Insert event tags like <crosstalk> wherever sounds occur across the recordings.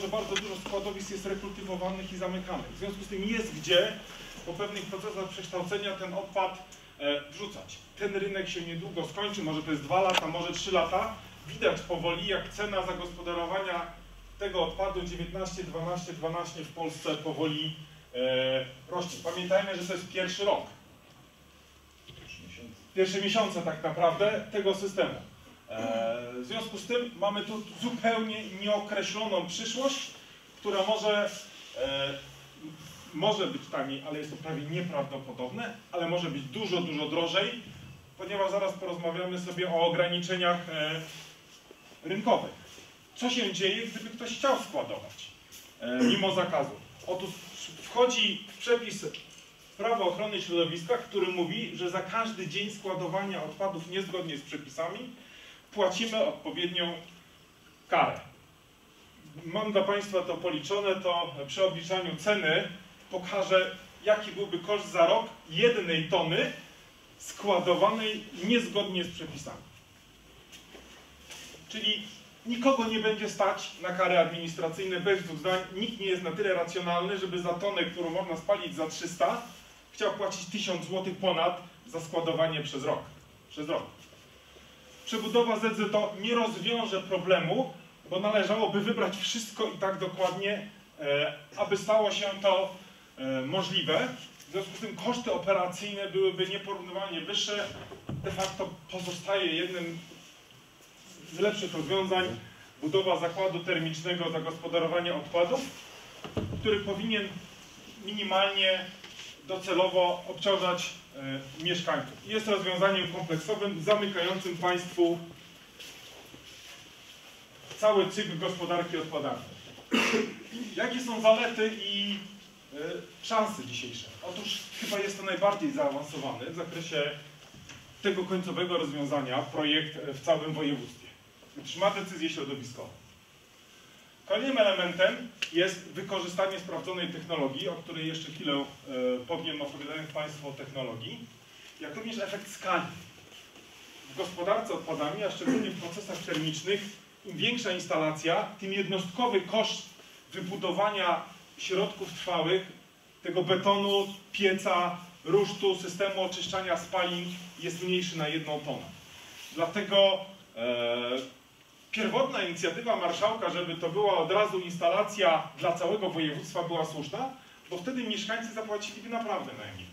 że bardzo dużo składowisk jest rekultywowanych i zamykanych. W związku z tym jest gdzie po pewnych procesach przekształcenia ten odpad e, wrzucać. Ten rynek się niedługo skończy, może to jest dwa lata, może trzy lata. Widać powoli, jak cena zagospodarowania tego odpadu 19, 12, 12 w Polsce powoli e, rośnie. Pamiętajmy, że to jest pierwszy rok. Pierwsze miesiące tak naprawdę tego systemu. E, w związku z tym mamy tu zupełnie nieokreśloną przyszłość, która może, e, może być taniej, ale jest to prawie nieprawdopodobne, ale może być dużo, dużo drożej, ponieważ zaraz porozmawiamy sobie o ograniczeniach e, rynkowych. Co się dzieje, gdyby ktoś chciał składować mimo zakazu? Otóż wchodzi w przepis prawa ochrony środowiska, który mówi, że za każdy dzień składowania odpadów niezgodnie z przepisami płacimy odpowiednią karę. Mam dla Państwa to policzone, to przy obliczaniu ceny pokażę, jaki byłby koszt za rok jednej tony składowanej niezgodnie z przepisami. Czyli nikogo nie będzie stać na kary administracyjne bez dwóch zdań. Nikt nie jest na tyle racjonalny, żeby za tonę, którą można spalić za 300, chciał płacić 1000 zł ponad za składowanie przez rok. Przez rok przebudowa ZZO nie rozwiąże problemu, bo należałoby wybrać wszystko i tak dokładnie, e, aby stało się to e, możliwe. W związku z tym koszty operacyjne byłyby nieporównywalnie wyższe. De facto pozostaje jednym z lepszych rozwiązań budowa zakładu termicznego zagospodarowania odpadów, który powinien minimalnie docelowo obciążać mieszkańców. Jest rozwiązaniem kompleksowym, zamykającym Państwu cały cykl gospodarki odpadami. Jakie są zalety i e, szanse dzisiejsze? Otóż chyba jest to najbardziej zaawansowany w zakresie tego końcowego rozwiązania projekt w całym województwie, gdyż ma decyzję środowiskową. Kolejnym elementem jest wykorzystanie sprawdzonej technologii, o której jeszcze chwilę e, powiem, opowiadając Państwu o technologii, jak również efekt skali. W gospodarce odpadami, a szczególnie w procesach termicznych, im większa instalacja, tym jednostkowy koszt wybudowania środków trwałych, tego betonu, pieca, rusztu, systemu oczyszczania spalin jest mniejszy na jedną tonę. Dlatego e, pierwotna inicjatywa marszałka, żeby to była od razu instalacja dla całego województwa była słuszna, bo wtedy mieszkańcy zapłaciliby naprawdę najmniej.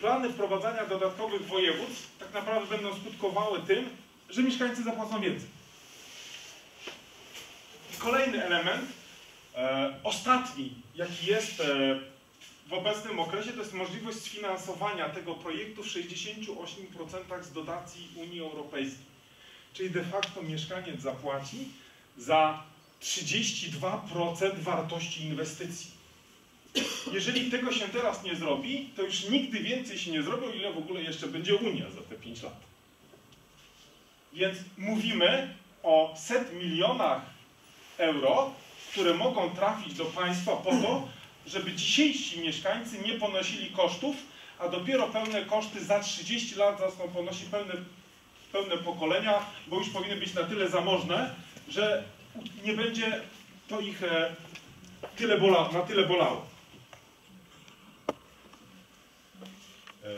Plany wprowadzania dodatkowych województw tak naprawdę będą skutkowały tym, że mieszkańcy zapłacą więcej. kolejny element, e, ostatni, jaki jest e, w obecnym okresie, to jest możliwość sfinansowania tego projektu w 68% z dotacji Unii Europejskiej. Czyli de facto mieszkaniec zapłaci za 32% wartości inwestycji. Jeżeli tego się teraz nie zrobi, to już nigdy więcej się nie zrobi, o ile w ogóle jeszcze będzie Unia za te 5 lat. Więc mówimy o set milionach euro, które mogą trafić do państwa po to, żeby dzisiejsi mieszkańcy nie ponosili kosztów, a dopiero pełne koszty za 30 lat zaczną ponosić pełne pełne pokolenia, bo już powinny być na tyle zamożne, że nie będzie to ich e, tyle bola, na tyle bolało. E,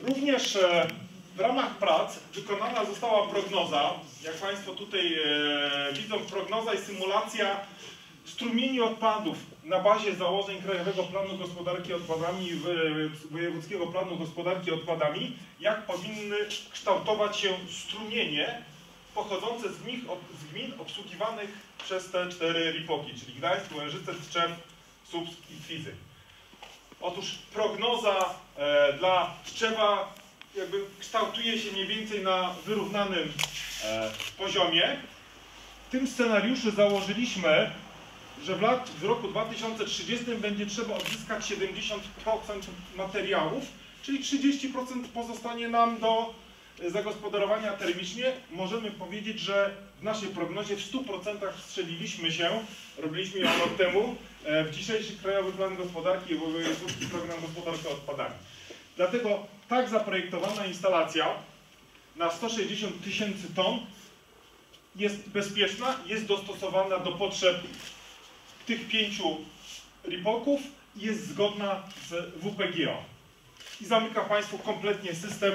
również e, w ramach prac wykonana została prognoza, jak Państwo tutaj widzą, prognoza i symulacja strumieni odpadów na bazie założeń Krajowego Planu Gospodarki Odpadami i Wojewódzkiego Planu Gospodarki Odpadami, jak powinny kształtować się strumienie pochodzące z gmin, z gmin obsługiwanych przez te cztery ripoki, czyli Gdańsk, Łężyce, Tczew, Słupsk i Twizy. Otóż prognoza e, dla Tczewa jakby kształtuje się mniej więcej na wyrównanym e, poziomie. W tym scenariuszu założyliśmy że w, lat, w roku 2030 będzie trzeba odzyskać 70% materiałów, czyli 30% pozostanie nam do e, zagospodarowania termicznie. Możemy powiedzieć, że w naszej prognozie w 100% strzeliliśmy się, robiliśmy ją rok temu, e, w dzisiejszy Krajowy Plan Gospodarki i Wojewódzki Program Gospodarki Odpadami. Dlatego tak zaprojektowana instalacja na 160 tysięcy ton jest bezpieczna, jest dostosowana do potrzeb tych pięciu ripoków jest zgodna z WPGO i zamyka Państwu kompletnie system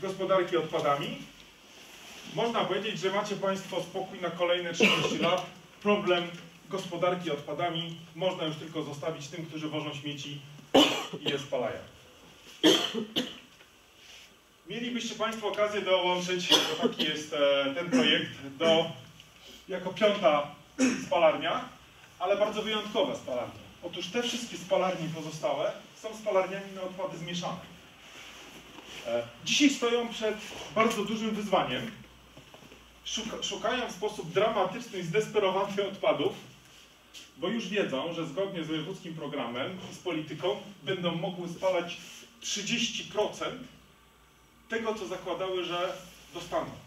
gospodarki odpadami. Można powiedzieć, że macie Państwo spokój na kolejne 30 lat. Problem gospodarki odpadami można już tylko zostawić tym, którzy wożą śmieci i je spalają. Mielibyście Państwo okazję dołączyć, bo taki jest e, ten projekt, do, jako piąta <clears throat> spalarnia, ale bardzo wyjątkowa spalarnia. Otóż te wszystkie spalarnie pozostałe są spalarniami na odpady zmieszane. E, dzisiaj stoją przed bardzo dużym wyzwaniem. Szukają w sposób dramatyczny i zdesperowany odpadów, bo już wiedzą, że zgodnie z wojewódzkim programem i z polityką będą mogły spalać 30% tego, co zakładały, że dostaną.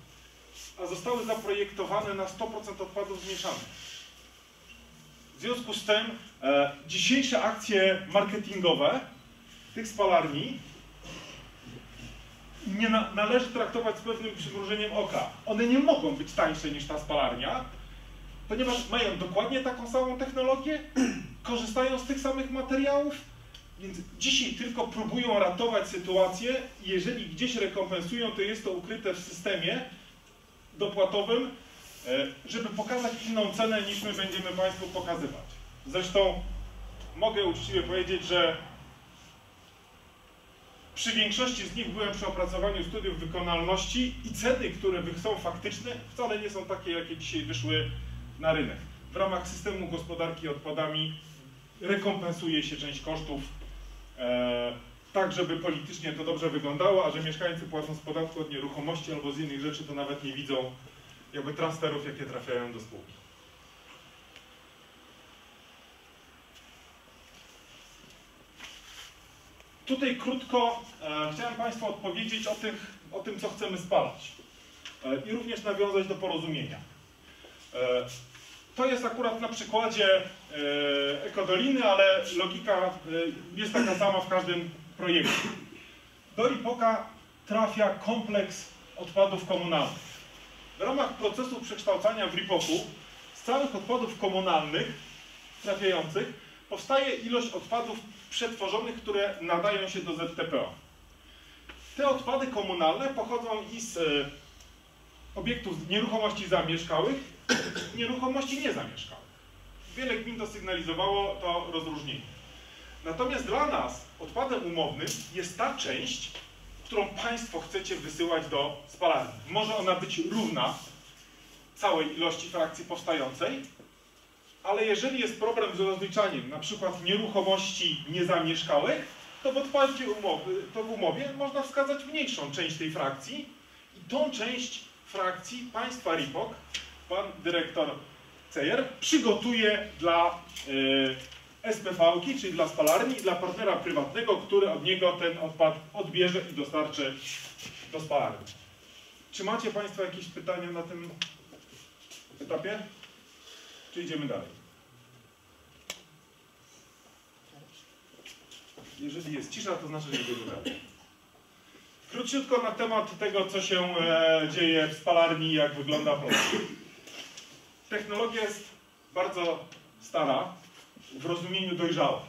A zostały zaprojektowane na 100% odpadów zmieszanych. W związku z tym e, dzisiejsze akcje marketingowe tych spalarni nie na, należy traktować z pewnym przymrużeniem oka. One nie mogą być tańsze niż ta spalarnia, ponieważ mają dokładnie taką samą technologię, <clears throat> korzystają z tych samych materiałów, więc dzisiaj tylko próbują ratować sytuację jeżeli gdzieś rekompensują, to jest to ukryte w systemie dopłatowym, e, żeby pokazać inną cenę niż my będziemy Państwu pokazywać. Zresztą mogę uczciwie powiedzieć, że przy większości z nich byłem przy opracowaniu studiów wykonalności i ceny, które są faktyczne, wcale nie są takie, jakie dzisiaj wyszły na rynek. W ramach systemu gospodarki odpadami rekompensuje się część kosztów e, tak, żeby politycznie to dobrze wyglądało, a że mieszkańcy płacąc podatku od nieruchomości albo z innych rzeczy to nawet nie widzą jakby transferów, jakie trafiają do spółki. Tutaj krótko e, chciałem Państwu odpowiedzieć o, tych, o tym, co chcemy spalać e, i również nawiązać do porozumienia. E, to jest akurat na przykładzie e, ekodoliny, ale logika e, jest taka sama w każdym projekcie. Do RIPOKA trafia kompleks odpadów komunalnych. W ramach procesu przekształcania w RIPOKu z całych odpadów komunalnych trafiających powstaje ilość odpadów przetworzonych, które nadają się do ZTPO. Te odpady komunalne pochodzą i z e, obiektów nieruchomości zamieszkałych, nieruchomości niezamieszkałych. Wiele gmin to sygnalizowało to rozróżnienie. Natomiast dla nas odpadem umownym jest ta część, którą Państwo chcecie wysyłać do spalarni. Może ona być równa całej ilości frakcji powstającej, ale jeżeli jest problem z rozliczaniem na przykład nieruchomości niezamieszkałych, to w odpadzie umowy, to w umowie można wskazać mniejszą część tej frakcji i tą część frakcji państwa RIPOK, pan dyrektor Cejer, przygotuje dla y, SPV-ki, czyli dla spalarni i dla partnera prywatnego, który od niego ten odpad odbierze i dostarczy do spalarni. Czy macie Państwo jakieś pytania na tym etapie? Czy idziemy dalej? Jeżeli jest cisza, to znaczy, że idziemy dalej. Króciutko na temat tego, co się e, dzieje w spalarni, jak wygląda proces. Technologia jest bardzo stara, w rozumieniu dojrzała.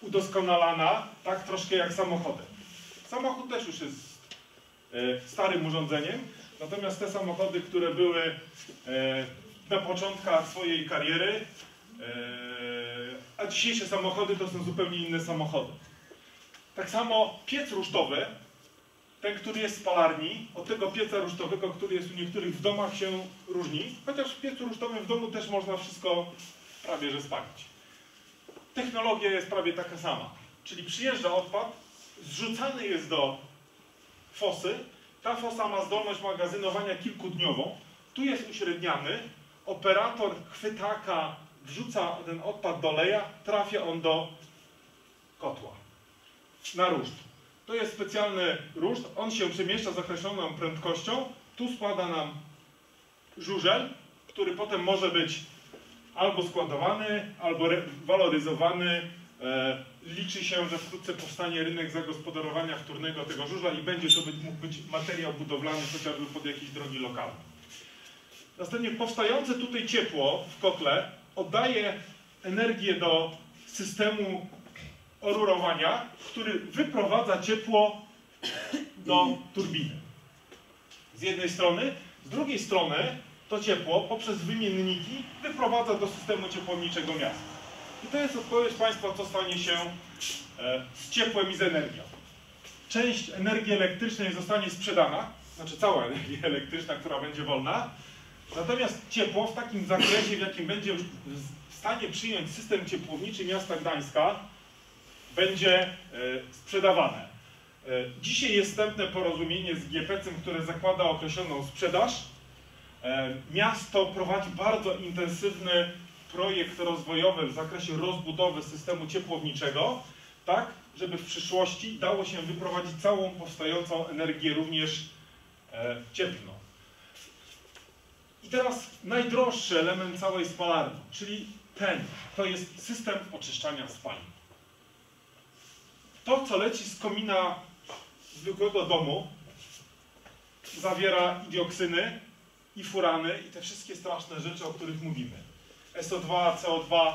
Udoskonalana, tak troszkę jak samochody. Samochód też już jest e, starym urządzeniem, natomiast te samochody, które były e, na początkach swojej kariery, e, a dzisiejsze samochody to są zupełnie inne samochody. Tak samo piec rusztowy, ten, który jest w spalarni, od tego pieca rusztowego, który jest u niektórych w domach się różni, chociaż w piecu rusztowym w domu też można wszystko prawie że spalić. Technologia jest prawie taka sama, czyli przyjeżdża odpad, zrzucany jest do fosy, ta fosa ma zdolność magazynowania kilkudniową, tu jest uśredniany, operator chwytaka wrzuca ten odpad do leja, trafia on do kotła. Na ruszt. To jest specjalny ruszt, on się przemieszcza z określoną prędkością, tu składa nam żużel, który potem może być albo składowany, albo waloryzowany. E, liczy się, że wkrótce powstanie rynek zagospodarowania wtórnego tego żużla i będzie to być, mógł być materiał budowlany chociażby pod jakieś drogi lokalne. Następnie powstające tutaj ciepło w kotle oddaje energię do systemu orurowania, który wyprowadza ciepło do turbiny. Z jednej strony, z drugiej strony to ciepło poprzez wymienniki wyprowadza do systemu ciepłowniczego miasta. I to jest odpowiedź Państwa, co stanie się e, z ciepłem i z energią. Część energii elektrycznej zostanie sprzedana, znaczy cała energia <laughs> elektryczna, która będzie wolna, natomiast ciepło w takim zakresie, w jakim będzie w stanie przyjąć system ciepłowniczy miasta Gdańska, będzie e, sprzedawane. E, dzisiaj jest wstępne porozumienie z GPC-em, które zakłada określoną sprzedaż. E, miasto prowadzi bardzo intensywny projekt rozwojowy w zakresie rozbudowy systemu ciepłowniczego, tak, żeby w przyszłości dało się wyprowadzić całą powstającą energię również cieplną. I teraz najdroższy element całej spalarni, czyli ten, to jest system oczyszczania spalin. To, co leci z komina zwykłego domu, zawiera dioksyny, i furany, i te wszystkie straszne rzeczy, o których mówimy. SO2, CO2.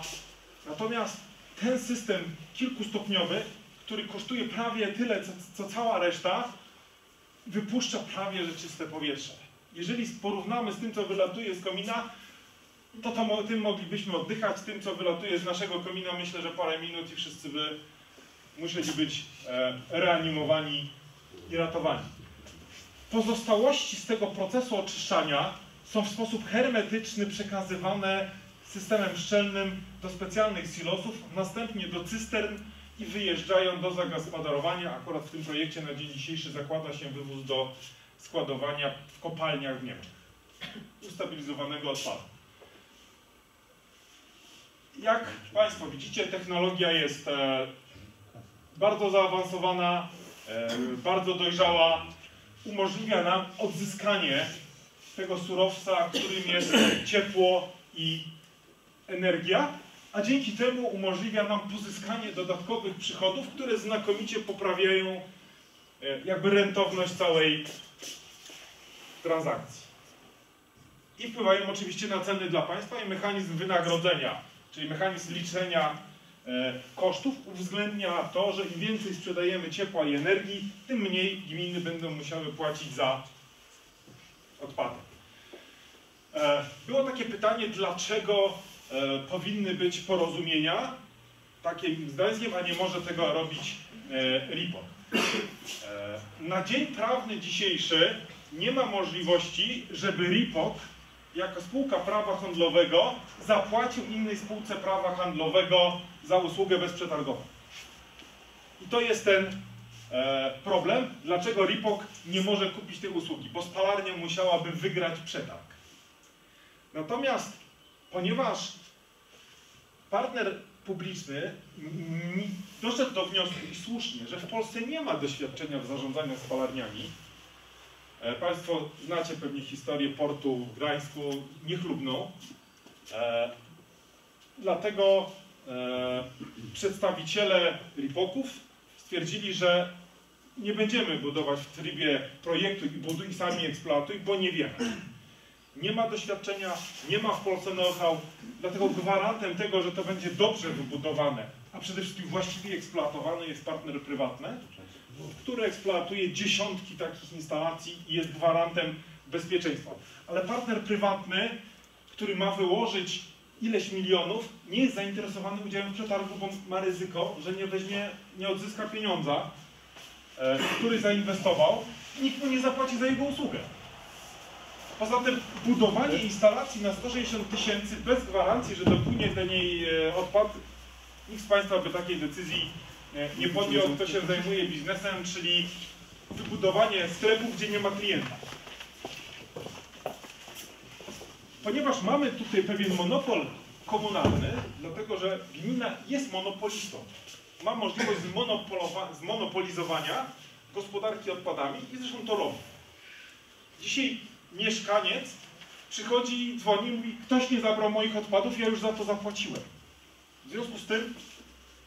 Natomiast ten system kilkustopniowy, który kosztuje prawie tyle, co, co cała reszta, wypuszcza prawie że czyste powietrze. Jeżeli porównamy z tym, co wylatuje z komina, to, to tym moglibyśmy oddychać, tym, co wylatuje z naszego komina, myślę, że parę minut i wszyscy by musieli być e, reanimowani i ratowani. Pozostałości z tego procesu oczyszczania są w sposób hermetyczny przekazywane systemem szczelnym do specjalnych silosów, następnie do cystern i wyjeżdżają do zagospodarowania. Akurat w tym projekcie na dzień dzisiejszy zakłada się wywóz do składowania w kopalniach w Niemczech ustabilizowanego odpadu. Jak Państwo widzicie, technologia jest e, bardzo zaawansowana, e, bardzo dojrzała, umożliwia nam odzyskanie tego surowca, którym jest ciepło i energia, a dzięki temu umożliwia nam pozyskanie dodatkowych przychodów, które znakomicie poprawiają e, jakby rentowność całej transakcji. I wpływają oczywiście na ceny dla państwa i mechanizm wynagrodzenia, czyli mechanizm liczenia kosztów uwzględnia to, że im więcej sprzedajemy ciepła i energii, tym mniej gminy będą musiały płacić za odpady. E, było takie pytanie, dlaczego e, powinny być porozumienia takie z a nie może tego robić RIPOK. Na dzień prawny dzisiejszy nie ma możliwości, żeby RIPOK jako spółka prawa handlowego zapłacił innej spółce prawa handlowego za usługę bezprzetargową. I to jest ten e, problem, dlaczego RIPOK nie może kupić tej usługi, bo spalarnia musiałaby wygrać przetarg. Natomiast ponieważ partner publiczny doszedł do wniosku i słusznie, że w Polsce nie ma doświadczenia w zarządzaniu spalarniami, państwo znacie pewnie historię portu w Gdańsku, niechlubną. E, dlatego e, przedstawiciele RIPOK-ów stwierdzili, że nie będziemy budować w trybie projektu i buduj sami eksploatuj, bo nie wiemy. Nie ma doświadczenia, nie ma w Polsce know-how, dlatego gwarantem tego, że to będzie dobrze wybudowane, a przede wszystkim właściwie eksploatowane jest partner prywatny, który eksploatuje dziesiątki takich instalacji i jest gwarantem bezpieczeństwa. Ale partner prywatny, który ma wyłożyć ileś milionów, nie jest zainteresowany udziałem w przetargu, bo ma ryzyko, że nie weźmie, nie odzyska pieniądza, e, który zainwestował, nikt mu nie zapłaci za jego usługę. Poza tym budowanie instalacji na 160 tysięcy bez gwarancji, że dopłynie do niej e, odpad, nikt z Państwa by takiej decyzji nie podjął, kto się zajmuje biznesem, czyli wybudowanie sklepów, gdzie nie ma klienta. Ponieważ mamy tutaj pewien monopol komunalny, dlatego że gmina jest monopolistą, ma możliwość zmonopolizowania gospodarki odpadami i zresztą to robi. Dzisiaj mieszkaniec przychodzi, dzwoni i mówi, ktoś nie zabrał moich odpadów, ja już za to zapłaciłem. W związku z tym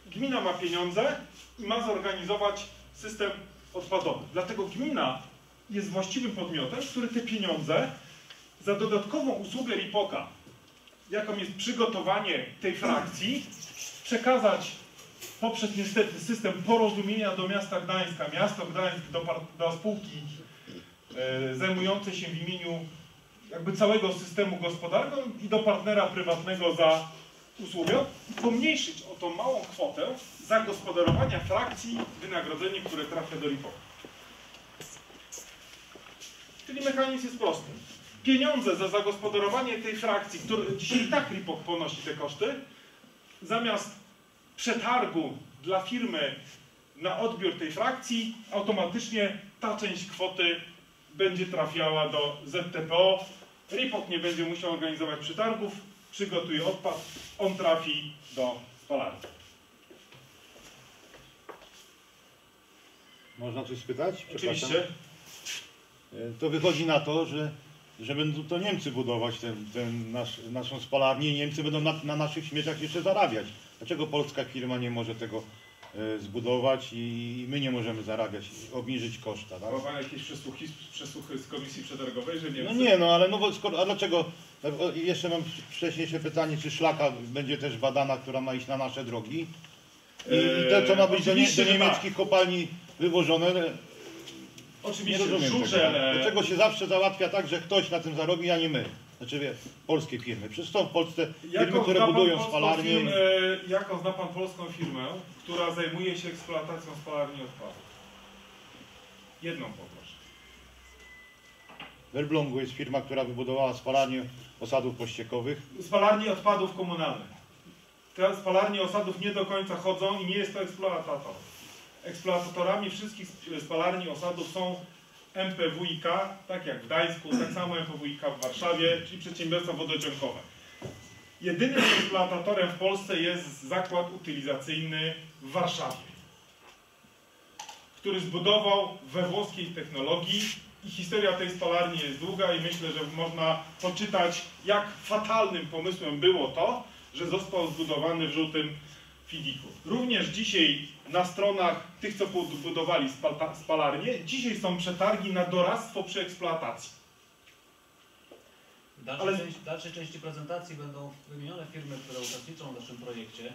Gmina ma pieniądze i ma zorganizować system odpadowy. Dlatego gmina jest właściwym podmiotem, który te pieniądze za dodatkową usługę Ripoka, jaką jest przygotowanie tej frakcji, przekazać poprzez niestety system porozumienia do miasta Gdańska, miasto Gdańsk do, do spółki e, zajmującej się w imieniu jakby całego systemu gospodarką i do partnera prywatnego za usługę i pomniejszyć o tą małą kwotę zagospodarowania frakcji wynagrodzenie, które trafia do RIPO. Czyli mechanizm jest prosty. Pieniądze za zagospodarowanie tej frakcji, które dzisiaj i tak RIPOK ponosi te koszty, zamiast przetargu dla firmy na odbiór tej frakcji, automatycznie ta część kwoty będzie trafiała do ZTPO. RIPOK nie będzie musiał organizować przetargów, przygotuje odpad, on trafi do spalarni. Można coś spytać? Oczywiście. E, To wychodzi na to, że, że będą to Niemcy budować ten, ten nasz, naszą spalarnię i Niemcy będą na, na naszych śmieciach jeszcze zarabiać. Dlaczego polska firma nie może tego zbudować i my nie możemy zarabiać, obniżyć koszta, tak? Ma Pan jakieś przesłuchy, przesłuchy z komisji przetargowej, że nie No nie, no ale no bo skoro, a dlaczego, o, jeszcze mam wcześniejsze pytanie, czy szlaka będzie też badana, która ma iść na nasze drogi? I, i to, co ma być do, nie, do że niemieckich kopalni wywożone, e, nie Oczywiście, rozumiem tego. żużel, Dlaczego się zawsze załatwia tak, że ktoś na tym zarobi, a nie my? Znaczy wie, polskie firmy. Przecież są w Polsce firmy, które budują spalarnie. Firmę, jaką zna Pan polską firmę, która zajmuje się eksploatacją spalarni odpadów? Jedną poproszę. W Elblągu jest firma, która wybudowała spalarnię osadów pościekowych. Spalarni odpadów komunalnych. Te spalarnie osadów nie do końca chodzą i nie jest to eksploatator. Eksploatatorami wszystkich sp- spalarni osadów są MPWiK, tak jak w Gdańsku, tak samo MPWiK w Warszawie, czyli przedsiębiorstwa wodociągowe. Jedynym eksploatatorem w Polsce jest zakład utylizacyjny w Warszawie, który zbudował we włoskiej technologii i historia tej spalarni jest długa i myślę, że można poczytać, jak fatalnym pomysłem było to, że został zbudowany w żółtym Również dzisiaj na stronach tych, co budowali spalarnię, dzisiaj są przetargi na doradztwo przy eksploatacji. W dalszej, Ale- części, w dalszej części prezentacji będą wymienione firmy, które uczestniczą w naszym projekcie.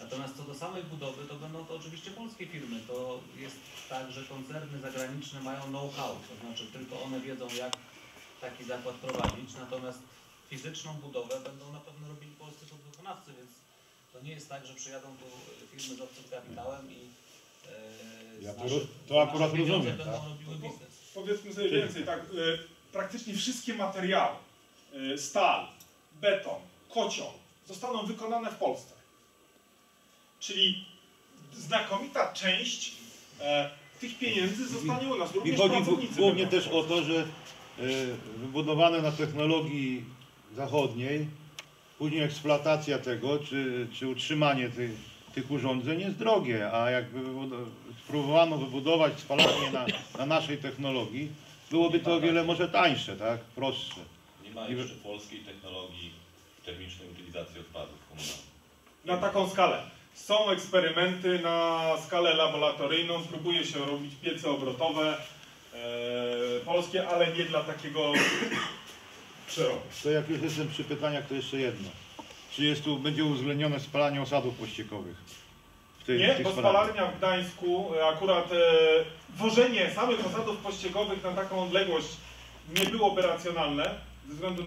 Natomiast co do samej budowy, to będą to oczywiście polskie firmy. To jest tak, że koncerny zagraniczne mają know-how, to znaczy tylko one wiedzą, jak taki zakład prowadzić. Natomiast fizyczną budowę będą na pewno robili polscy podwykonawcy, więc to nie jest tak, że przyjadą tu firmy z obcym kapitałem i z Ja to naszych- ro- to akurat nasze rozumiem, będą tak. robiły biznes. Powiedzmy sobie więcej, tak, y, praktycznie wszystkie materiały, y, stal, beton, kocioł, zostaną wykonane w Polsce. Czyli znakomita część e, tych pieniędzy zostanie u nas. I Również chodzi pracownicy głównie też o to, że e, wybudowane na technologii zachodniej, później eksploatacja tego, czy, czy utrzymanie tych, tych urządzeń jest drogie, a jakby spróbowano wybudować spalarnię na, na naszej technologii, byłoby to o wiele może tańsze, tak? Prostsze. Nie ma jeszcze polskiej technologii termicznej utylizacji odpadów komunalnych. Na taką skalę. Są eksperymenty na skalę laboratoryjną, próbuje się robić piece obrotowe e, polskie, ale nie dla takiego To jak już jestem przy pytaniach, to jeszcze jedno. Czy jest tu, będzie uwzględnione spalanie osadów pościekowych? W tej, Nie, tych bo spalarniach? spalarnia w Gdańsku, e, akurat e, wożenie samych osadów pościegowych na taką odległość nie byłoby racjonalne, ze względu